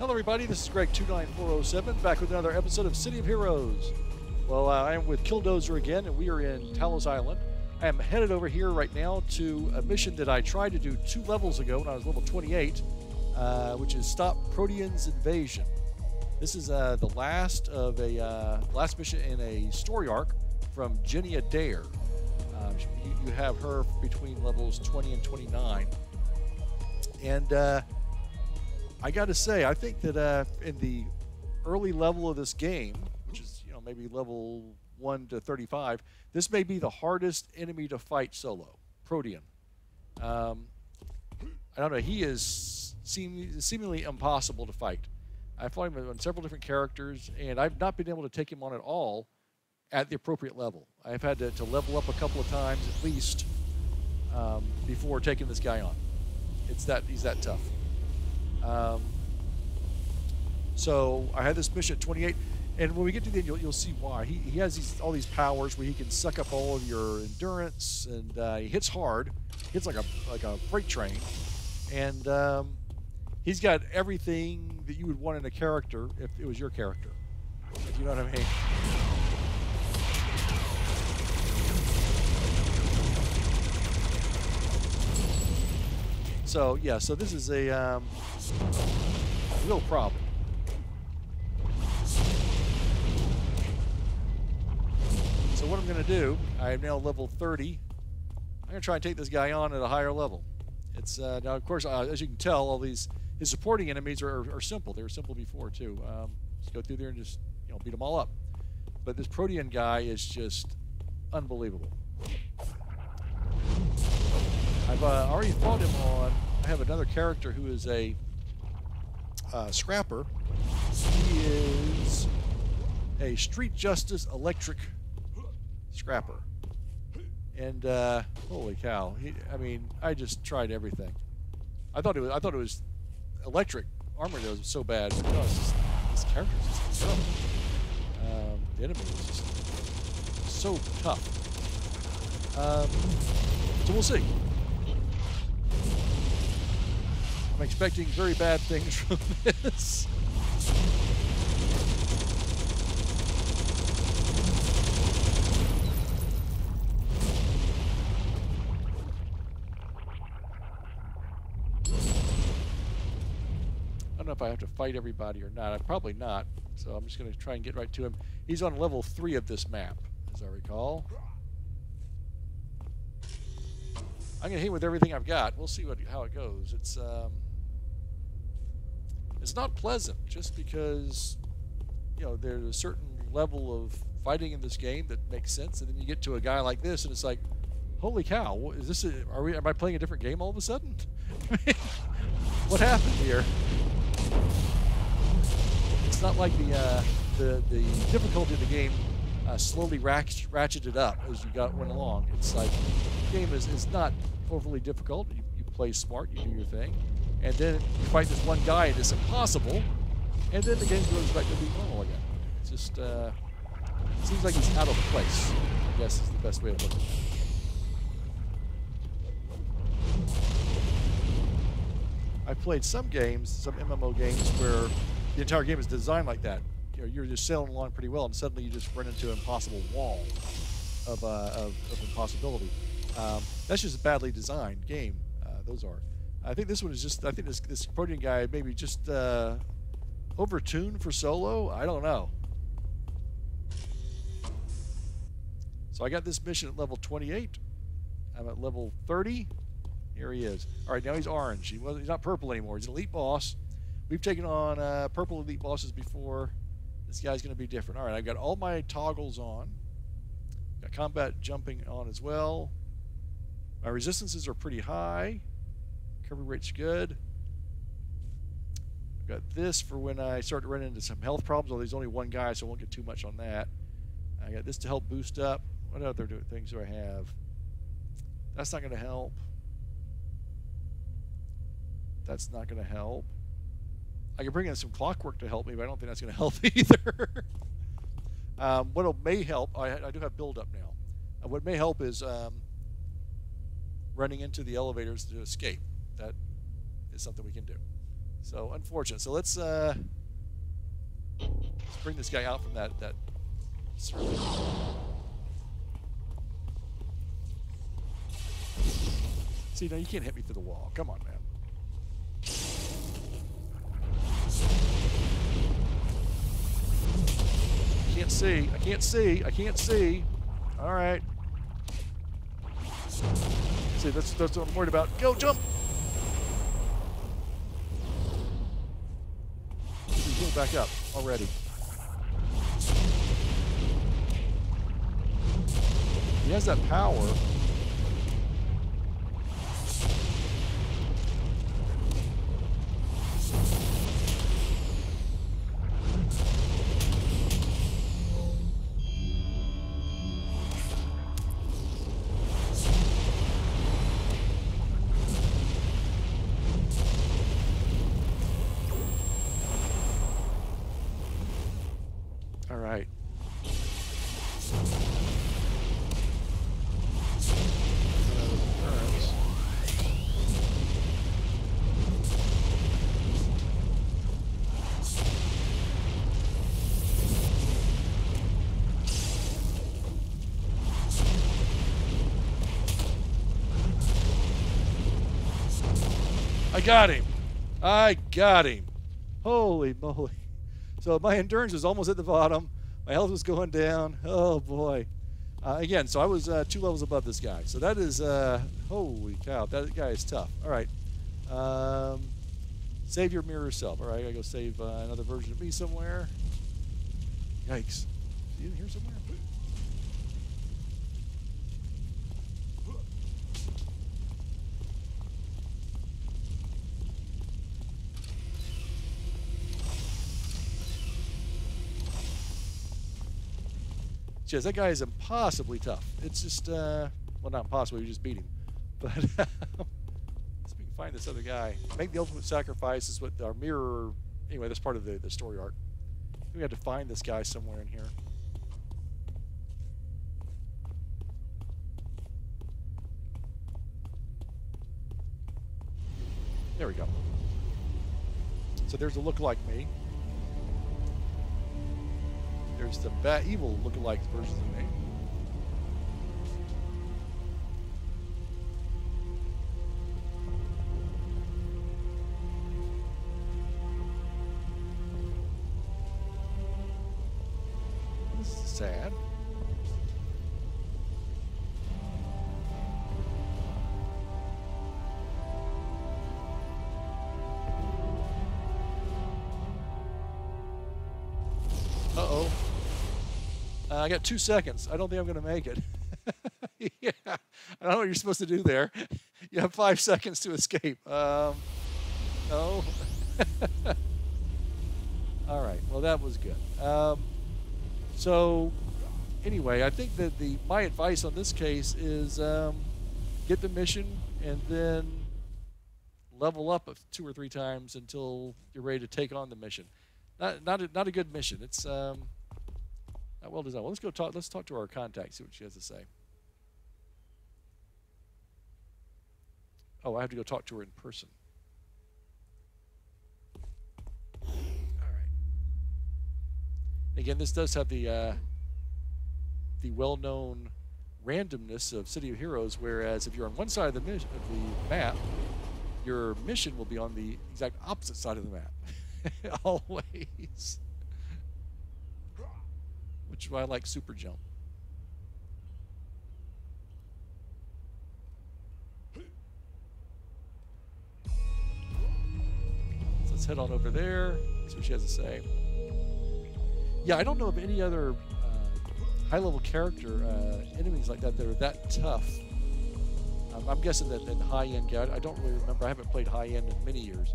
Hello, everybody. This is Gregg29407 back with another episode of City of Heroes. Well, uh, I am with Killdozer again, and we are in Talos Island. I am headed over here right now to a mission that I tried to do two levels ago when I was level 28, uh, which is Stop Protean's Invasion. This is uh, the last of a uh, last mission in a story arc from Jenni Adair. You, you have her between levels 20 and 29, and uh, I got to say, I think that uh, in the early level of this game, which is you know maybe level one to 35, this may be the hardest enemy to fight solo. Protean. Um, I don't know. He is seem, seemingly impossible to fight. I fought him on several different characters, and I've not been able to take him on at all at the appropriate level. I've had to, to level up a couple of times at least um, before taking this guy on. It's that he's that tough. Um, so I had this mission at 28, and when we get to the end, you'll, you'll see why. He, he has these all these powers where he can suck up all of your endurance, and uh, he hits hard, hits like a like a freight train, and um, he's got everything that you would want in a character if it was your character. If you know what I mean. So yeah, so this is a um, real problem. So what I'm going to do, I am now level 30. I'm going to try and take this guy on at a higher level. It's uh, now, of course, uh, as you can tell, all these his supporting enemies are, are, simple. They were simple before too. Um, just go through there and just you know beat them all up. But this Protean guy is just unbelievable. I've uh, already fought him on. I have another character who is a uh, scrapper. He is a street justice electric scrapper. And uh, holy cow! He, I mean, I just tried everything. I thought it was. I thought it was electric armor that was so bad. But no, just this character is just. Um, the enemy is just so tough. Um, so we'll see. I'm expecting very bad things from this. I don't know if I have to fight everybody or not. I'm probably not. So I'm just going to try and get right to him. He's on level 3 of this map, as I recall. I'm going to hit with everything I've got. We'll see what how it goes. It's um, it's not pleasant just because you know there's a certain level of fighting in this game that makes sense, and then you get to a guy like this, and it's like, holy cow, is this? A, are we? Am I playing a different game all of a sudden? what happened here? It's not like the uh, the the difficulty of the game uh, slowly ratcheted up as you got went along. It's like the game is, is not overly difficult. You, you play smart, you do your thing, and then you fight this one guy and it's impossible, and then the game goes back to normal again. It's just uh, seems like he's out of place. I guess is the best way to look at it. I've played some games, some MMO games, where the entire game is designed like that. You know, you're just sailing along pretty well, and suddenly you just run into an impossible wall of, uh, of, of impossibility. Um, that's just a badly designed game. Uh, those are. I think this one is just. I think this this Protean guy maybe just uh, overtuned for solo. I don't know. So I got this mission at level 28. I'm at level 30. Here he is. All right, now he's orange. He was, he's not purple anymore. He's an elite boss. We've taken on uh, purple elite bosses before. This guy's going to be different. All right, I've got all my toggles on. Got combat jumping on as well. My resistances are pretty high. Recovery rate's good. I've got this for when I start to run into some health problems, although there's only one guy, so I won't get too much on that. I got this to help boost up. What other things do I have? That's not going to help. That's not going to help. I can bring in some clockwork to help me, but I don't think that's going to help either. um, what may help, I, I, do have build up now. What may help is um, running into the elevators to escape. That is something we can do. So unfortunate. So let's uh, let's bring this guy out from that that. See, now you can't hit me through the wall. Come on, man. I can't see. I can't see. I can't see. All right. See, that's, that's what I'm worried about. Go, jump! Back up already. He has that power. I got him. I got him. Holy moly. So my endurance was almost at the bottom. My health was going down. Oh boy. Uh, again, so I was uh, two levels above this guy. So that is, uh, holy cow, that guy is tough. All right. Um, save your mirror self. All right, I gotta go save uh, another version of me somewhere. Yikes. Is he in here somewhere? That guy is impossibly tough. It's just, uh, well, not impossible. You just beat him. But see if we can find this other guy. Make the ultimate sacrifice is what our mirror. Anyway, that's part of the, the story arc. We had to find this guy somewhere in here. There we go. So there's a look like me. There's the bad evil lookalike versions of me. This is sad. Uh, I got two seconds. I don't think I'm going to make it. yeah, I don't know what you're supposed to do there. You have five seconds to escape. Um, no. All right. Well, that was good. Um, so, anyway, I think that the my advice on this case is um, get the mission and then level up two or three times until you're ready to take on the mission. Not not a, not a good mission. It's um, not well designed. Well, let's go talk. Let's talk to our contact. See what she has to say. Oh, I have to go talk to her in person. All right. Again, this does have the uh, the well-known randomness of City of Heroes. Whereas if you're on one side of the, of the map, your mission will be on the exact opposite side of the map. Always. Which is why I like Super Jump. So let's head on over there. See what she has to say. Yeah, I don't know of any other uh, high-level character uh, enemies like that that are that tough. Um, I'm guessing that in high-end, I, I don't really remember. I haven't played high-end in many years.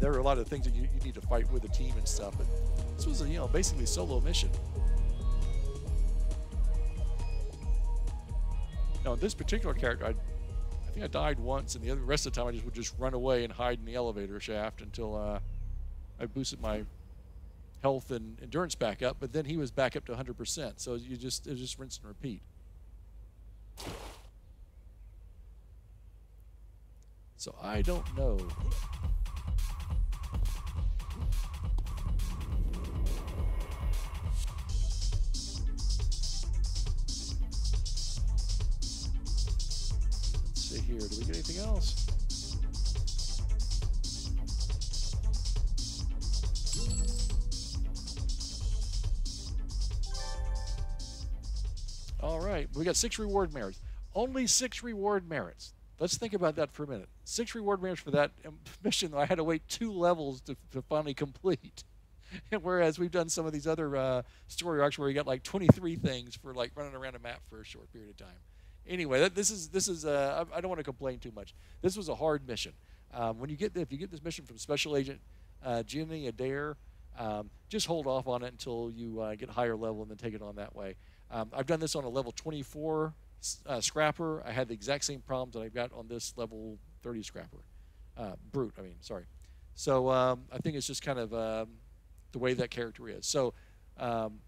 There are a lot of things that you, you need to fight with a team and stuff. But this was a you know basically solo mission. Now this particular character, I, I think I died once, and the other rest of the time I just would just run away and hide in the elevator shaft until uh, I boosted my health and endurance back up. But then he was back up to 100%, so you just it just rinse and repeat. So I don't know. Here. Do we get anything else? All right, we got six reward merits. Only six reward merits. Let's think about that for a minute. Six reward merits for that mission, though, I had to wait two levels to, to finally complete. Whereas we've done some of these other uh, story arcs where you got like 23 things for like running around a map for a short period of time. Anyway, this is this is uh, I, don't want to complain too much. This was a hard mission. Um, when you get if you get this mission from Special Agent uh, Jenni Adair, um, just hold off on it until you uh, get higher level and then take it on that way. Um, I've done this on a level 24 uh, scrapper. I had the exact same problems that I've got on this level 30 scrapper. Uh, brute, I mean, sorry. So um, I think it's just kind of um, the way that character is. So um,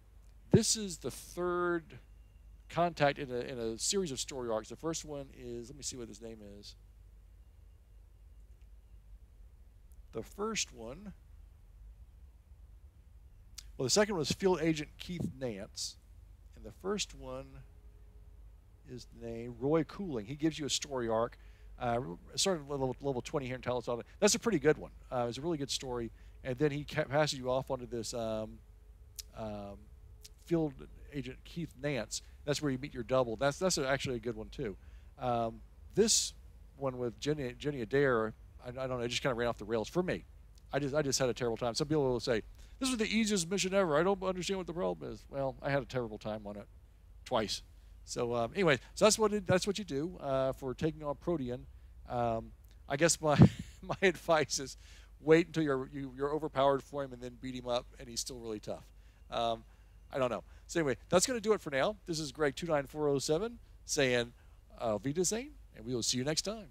this is the third contact in a, in a series of story arcs. The first one is, let me see what his name is. The first one, well, the second one was Field Agent Keith Nance. And the first one is named Roy Cooling. He gives you a story arc. Uh, started level, level 20 here in Island. That's a pretty good one. Uh, it's a really good story. And then he passes you off onto this um, um, field agent Keith Nance. That's where you meet your double. That's that's actually a good one too. Um, this one with Jenni Jenni Adair, I, I, don't know. It just kind of ran off the rails for me. I just I just had a terrible time. Some people will say this was the easiest mission ever. I don't understand what the problem is. Well, I had a terrible time on it twice. So um, anyway, so that's what it, that's what you do uh, for taking on Protean. Um, I guess my my advice is wait until you're you, are you are overpowered for him and then beat him up, and he's still really tough. Um, I don't know. So anyway, that's going to do it for now. This is Gregg29407 saying, uh, "Vita Zane," and we will see you next time.